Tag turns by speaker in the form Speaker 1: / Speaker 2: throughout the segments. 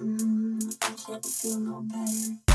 Speaker 1: Mm, I should feel no better.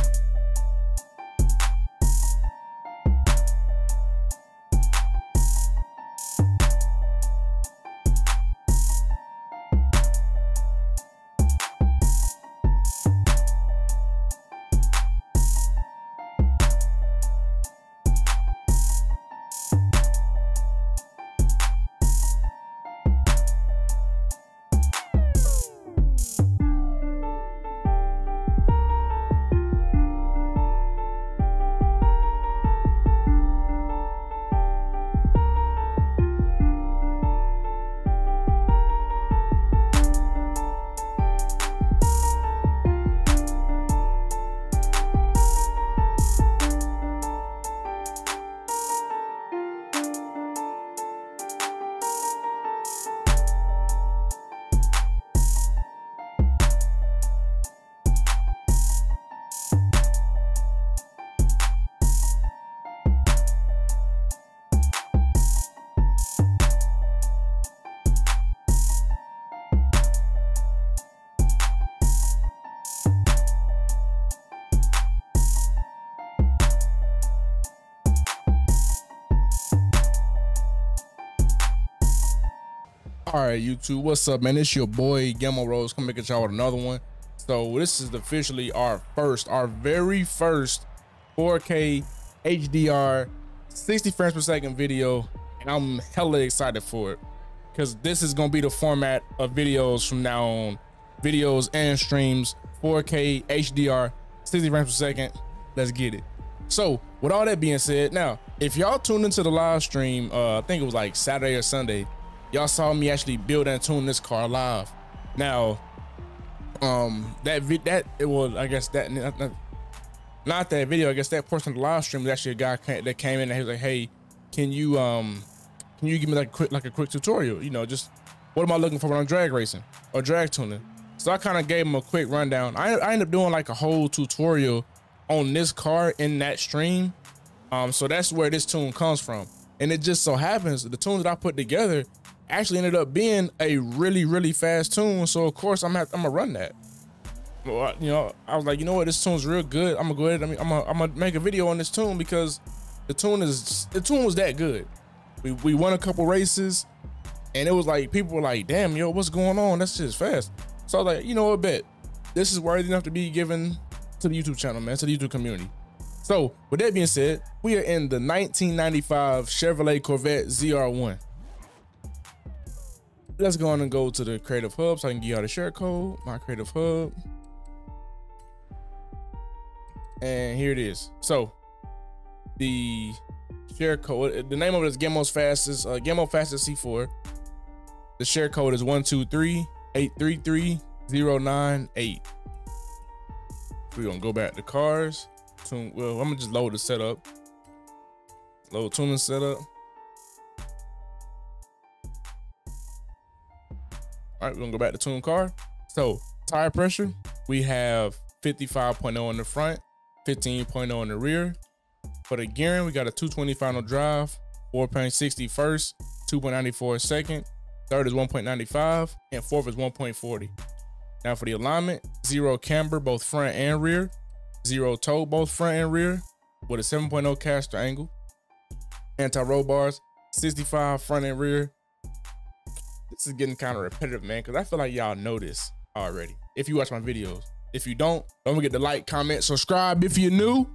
Speaker 2: All right, YouTube, what's up, man? It's your boy Gamo Roads coming at y'all with another one. So this is officially our first, our very first 4K HDR 60 frames per second video, and I'm hella excited for it because this is gonna be the format of videos from now on, videos and streams 4K HDR 60 frames per second. Let's get it. So with all that being said, now if y'all tuned into the live stream, uh, I think it was like Saturday or Sunday y'all saw me actually build and tune this car live. Now, um, that that it was I guess that not, not, that video. I guess that portion of the live stream was actually a guy that came in and he was like, "Hey, can you um, can you give me like a quick like a quick tutorial? You know, just what am I looking for when I'm drag racing or drag tuning?" So I kind of gave him a quick rundown. I I ended up doing like a whole tutorial on this car in that stream. Um, so that's where this tune comes from. And it just so happens the tune that I put together actually ended up being a really, really fast tune. So of course I'm gonna, I'm gonna run that. Well, you know, I was like, you know what, this tune's real good. I'm gonna go ahead. I mean, I'm gonna, I'm gonna make a video on this tune because the tune is the tune was that good. We we won a couple races, and it was like people were like, damn, yo, what's going on? That's just fast. So I was like, you know what, bet this is worthy enough to be given to the YouTube channel, man, to the YouTube community. So with that being said, we are in the 1995 Chevrolet Corvette ZR1 let's go on and go to the creative hub so I can give y'all the share code, my creative hub. And here it is. So the share code, the name of it is Gamos Fastest, uh, Gamo Fastest C4. The share code is 123-833-098. We're gonna go back to cars. Well, I'm gonna just load the setup. Load tuning setup. We're gonna go back to tune car. So tire pressure, we have 55.0 in the front, 15.0 in the rear. For the gearing, we got a 220 final drive, 4.60 first, 2.94 second, third is 1.95, and fourth is 1.40. Now for the alignment, zero camber, both front and rear, zero toe, both front and rear, with a 7.0 caster angle. Anti-roll bars, 65 front and rear, this is getting kind of repetitive, man, because I feel like y'all know this already. If you watch my videos. If you don't, don't forget to like, comment, subscribe if you're new.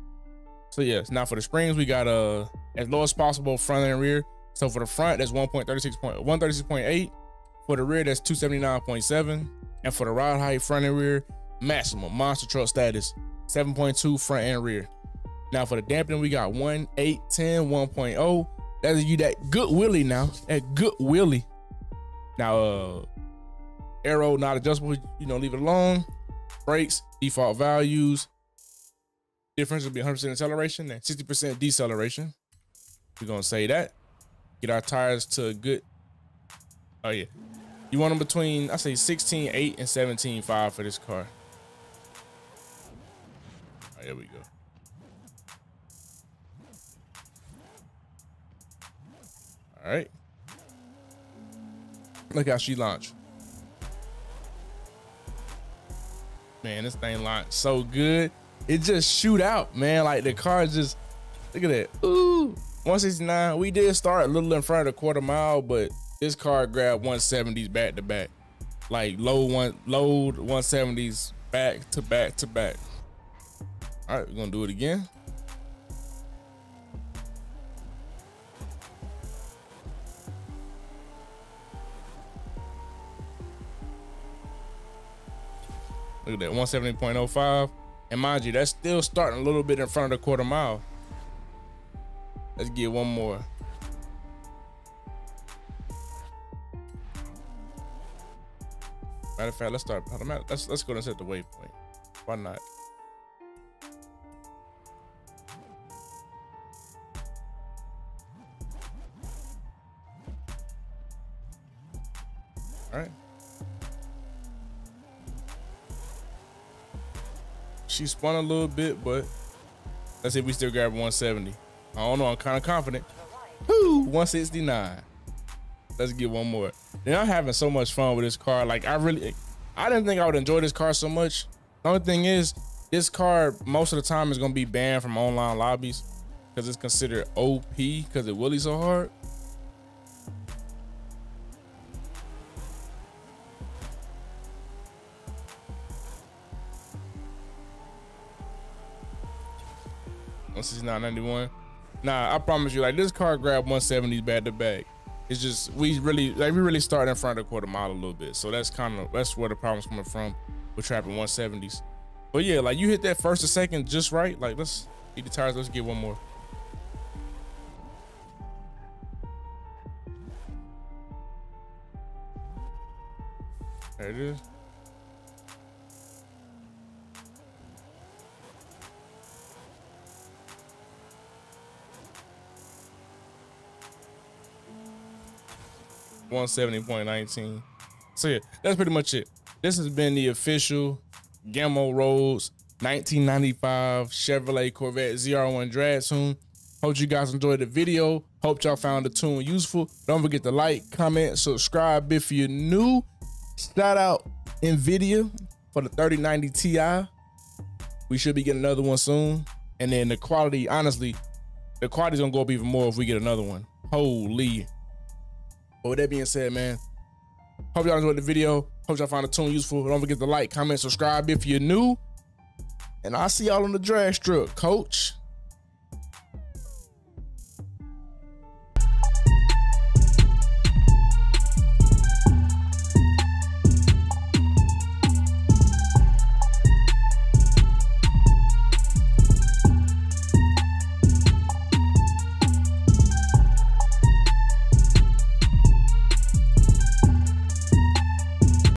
Speaker 2: So yes, now for the springs, we got uh as low as possible front and rear. So for the front, that's 1.36 136.8. For the rear, that's 279.7. And for the ride height, front and rear, maximum monster truck status, 7.2 front and rear. Now for the dampening, we got 1, 8, 10, 1.0. That's you that good wheelie now. That good wheelie. Now, uh, aero not adjustable, you know, leave it alone. Brakes, default values. Difference will be 100% acceleration and 60% deceleration. We're gonna say that. Get our tires to a good. Oh yeah, you want them between I say 16, 8 and 17, 5 for this car. There we go. All right. Look how she launched. Man, this thing launched so good. It just shoot out, man. Like the car just look at that. Ooh, 169. We did start a little in front of the quarter mile, but this car grabbed 170s back to back. Like low one load 170s back to back to back. All right, we're gonna do it again. Look at that, 170.05. And mind you, that's still starting a little bit in front of the quarter mile. Let's get one more. Matter of fact, let's start. Let's let's go and set the waypoint. Why not? All right. She spun a little bit, but let's see if we still grab 170. I don't know. I'm kind of confident. Woo, 169. Let's get one more. And I'm having so much fun with this car. Like I really, I didn't think I would enjoy this car so much. The only thing is, this car most of the time is gonna be banned from online lobbies because it's considered OP because it wheelies so hard. One sixty nine ninety one. Nah, I promise you, like this car grabbed 170s back to back. It's just we really like we really started in front of the quarter mile a little bit. So that's kind of that's where the problem's coming from with trapping 170s. But yeah, like you hit that first or second just right. Like let's eat the tires. Let's get one more. There it is. 170.19. So yeah, that's pretty much it. This has been the official Gamo Roads 1995 Chevrolet Corvette ZR1 Drag Tune. Hope you guys enjoyed the video. Hope y'all found the tune useful. Don't forget to like, comment, subscribe if you're new. Shout out NVIDIA for the 3090 Ti. We should be getting another one soon. And then the quality, honestly, the quality's gonna go up even more if we get another one. Holy. But with that being said, man, hope y'all enjoyed the video. Hope y'all found the tune useful. Don't forget to like, comment, subscribe if you're new. And I'll see y'all on the drag strip, coach.